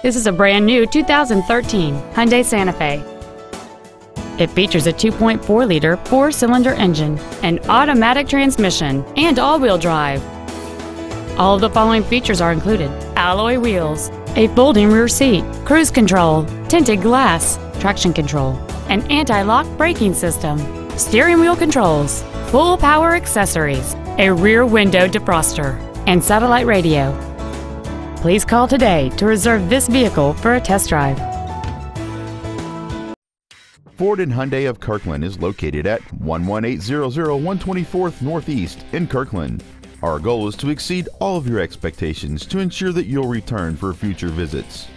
This is a brand new 2013 Hyundai Santa Fe. It features a 2.4-liter four-cylinder engine, an automatic transmission, and all-wheel drive. All of the following features are included. Alloy wheels, a folding rear seat, cruise control, tinted glass, traction control, an anti-lock braking system, steering wheel controls, full power accessories, a rear window defroster, and satellite radio. Please call today to reserve this vehicle for a test drive. Ford and Hyundai of Kirkland is located at 11800 124th Northeast in Kirkland. Our goal is to exceed all of your expectations to ensure that you'll return for future visits.